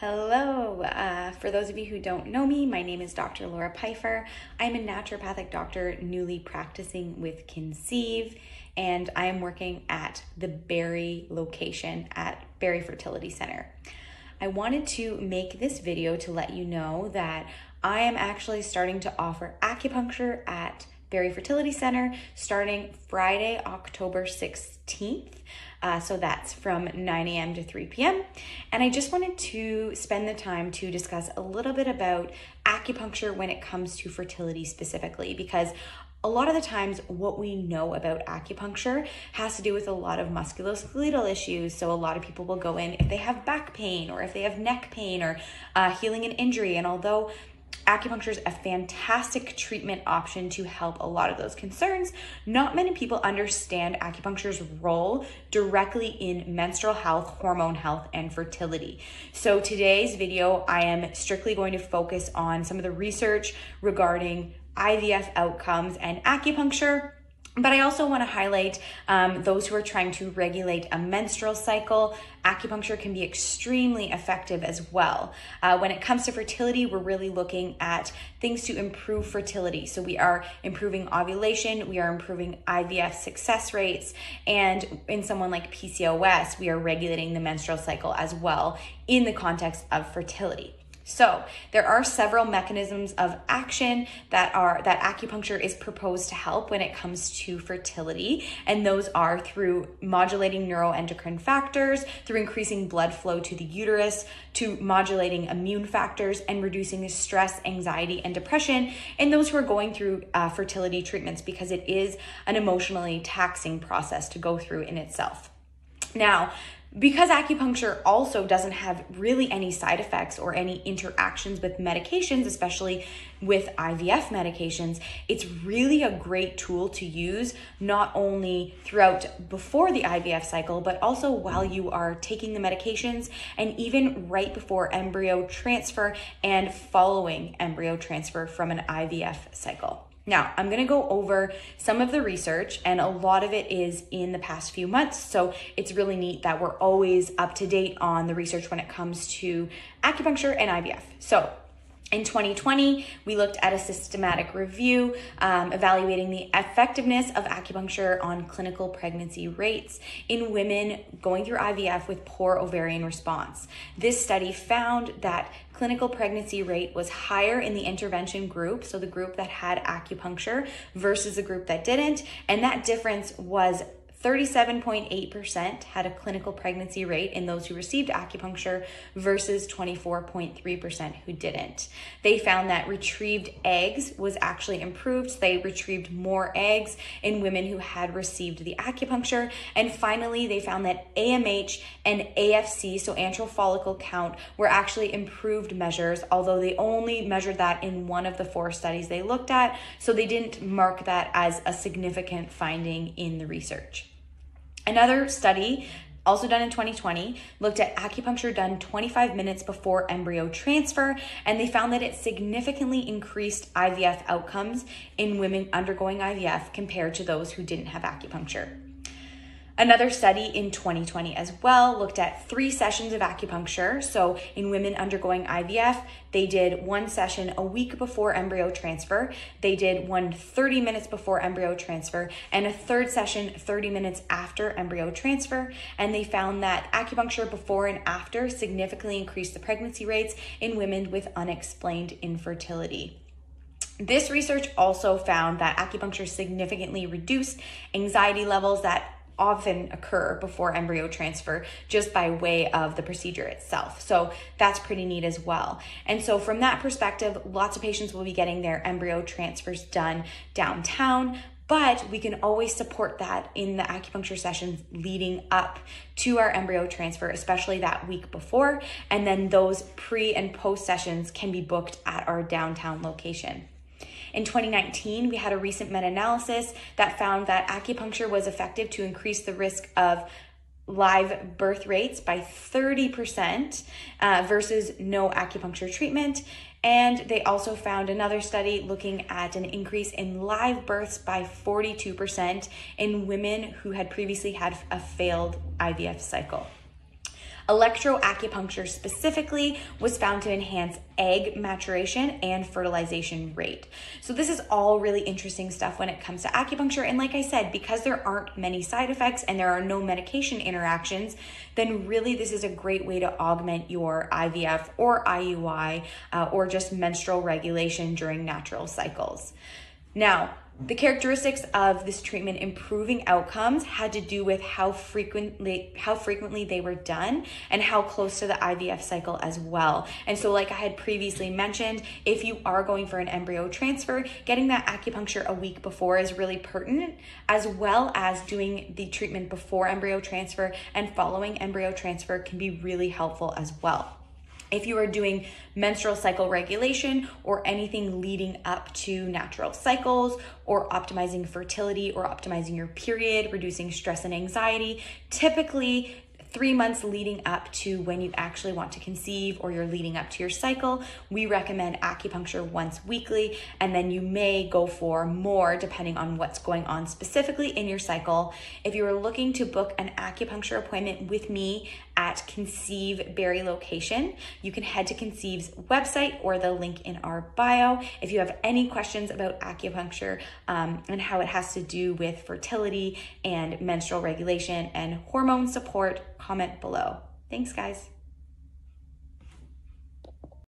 Hello. Uh, for those of you who don't know me, my name is Dr. Laura Pipher. I'm a naturopathic doctor newly practicing with Conceive, and I am working at the Barrie location at Barrie Fertility Center. I wanted to make this video to let you know that I am actually starting to offer acupuncture at Barrie Fertility Center starting Friday, October 16th. Uh, so that's from 9 a.m. to 3 p.m. And I just wanted to spend the time to discuss a little bit about acupuncture when it comes to fertility specifically, because a lot of the times what we know about acupuncture has to do with a lot of musculoskeletal issues so a lot of people will go in if they have back pain or if they have neck pain or uh, healing an injury and although acupuncture is a fantastic treatment option to help a lot of those concerns. Not many people understand acupuncture's role directly in menstrual health, hormone health, and fertility. So today's video, I am strictly going to focus on some of the research regarding IVF outcomes and acupuncture but I also want to highlight um, those who are trying to regulate a menstrual cycle. Acupuncture can be extremely effective as well. Uh, when it comes to fertility, we're really looking at things to improve fertility. So we are improving ovulation, we are improving IVF success rates, and in someone like PCOS, we are regulating the menstrual cycle as well in the context of fertility. So there are several mechanisms of action that are that acupuncture is proposed to help when it comes to fertility, and those are through modulating neuroendocrine factors, through increasing blood flow to the uterus, to modulating immune factors, and reducing the stress, anxiety, and depression in those who are going through uh, fertility treatments because it is an emotionally taxing process to go through in itself. Now, because acupuncture also doesn't have really any side effects or any interactions with medications, especially with IVF medications, it's really a great tool to use not only throughout before the IVF cycle, but also while you are taking the medications and even right before embryo transfer and following embryo transfer from an IVF cycle. Now, I'm to go over some of the research, and a lot of it is in the past few months. So it's really neat that we're always up to date on the research when it comes to acupuncture and IVF. So in 2020, we looked at a systematic review um, evaluating the effectiveness of acupuncture on clinical pregnancy rates in women going through IVF with poor ovarian response. This study found that clinical pregnancy rate was higher in the intervention group, so the group that had acupuncture versus the group that didn't, and that difference was 37.8% had a clinical pregnancy rate in those who received acupuncture versus 24.3% who didn't. They found that retrieved eggs was actually improved. They retrieved more eggs in women who had received the acupuncture. And finally, they found that AMH and AFC, so antral follicle count, were actually improved measures, although they only measured that in one of the four studies they looked at. So they didn't mark that as a significant finding in the research. Another study also done in 2020, looked at acupuncture done 25 minutes before embryo transfer, and they found that it significantly increased IVF outcomes in women undergoing IVF compared to those who didn't have acupuncture. Another study in 2020 as well looked at three sessions of acupuncture. So, in women undergoing IVF, they did one session a week before embryo transfer, they did one 30 minutes before embryo transfer, and a third session 30 minutes after embryo transfer. And they found that acupuncture before and after significantly increased the pregnancy rates in women with unexplained infertility. This research also found that acupuncture significantly reduced anxiety levels that often occur before embryo transfer just by way of the procedure itself. So that's pretty neat as well. And so, from that perspective, lots of patients will be getting their embryo transfers done downtown. But we can always support that in the acupuncture sessions leading up to our embryo transfer, especially that week before. And then those pre and post sessions can be booked at our downtown location. In 2019, we had a recent meta analysis that found that acupuncture was effective to increase the risk of live birth rates by 30% uh, versus no acupuncture treatment. And they also found another study looking at an increase in live births by 42% in women who had previously had a failed IVF cycle. Electroacupuncture specifically was found to enhance egg maturation and fertilization rate. So, this is all really interesting stuff when it comes to acupuncture. And like I said, because there aren't many side effects and there are no medication interactions, then really this is a great way to augment your IVF or IUI uh, or just menstrual regulation during natural cycles. Now, the characteristics of this treatment improving outcomes had to do with how frequently how frequently they were done and how close to the IVF cycle as well. And so like I had previously mentioned, if you are going for an embryo transfer, getting that acupuncture a week before is really pertinent as well as doing the treatment before embryo transfer and following embryo transfer can be really helpful as well. If you are doing menstrual cycle regulation or anything leading up to natural cycles or optimizing fertility or optimizing your period, reducing stress and anxiety, typically three months leading up to when you actually want to conceive or you're leading up to your cycle, we recommend acupuncture once weekly. And then you may go for more depending on what's going on specifically in your cycle. If you are looking to book an acupuncture appointment with me at Conceive Barrie location, you can head to Conceive's website or the link in our bio. If you have any questions about acupuncture um, and how it has to do with fertility and menstrual regulation and hormone support, comment below. Thanks, guys.